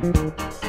Thank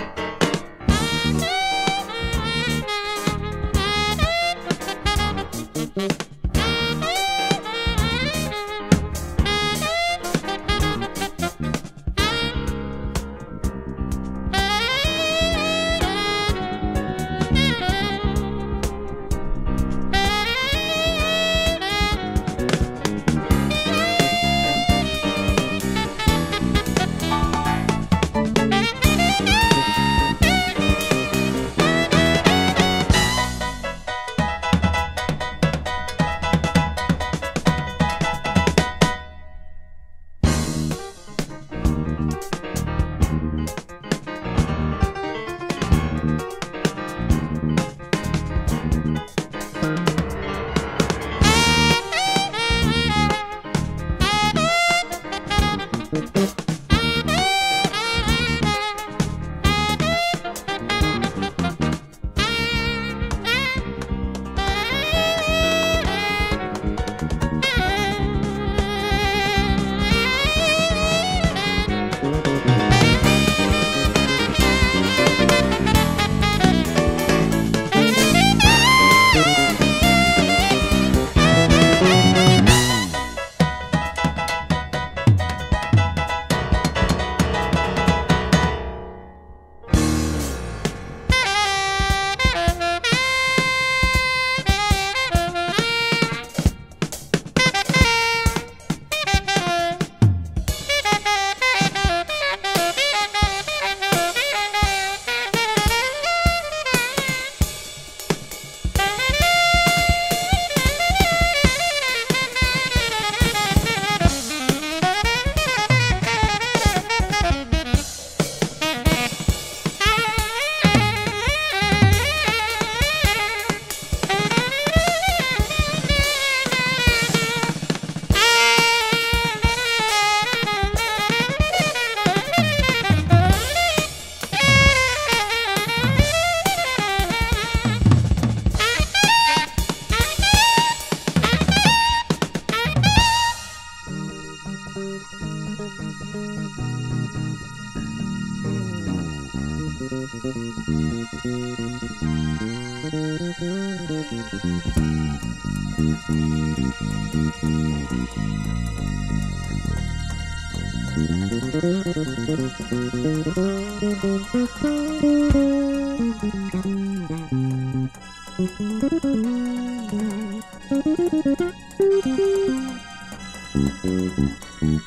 Mm-hmm. Thank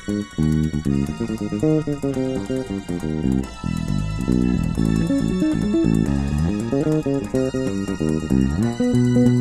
you.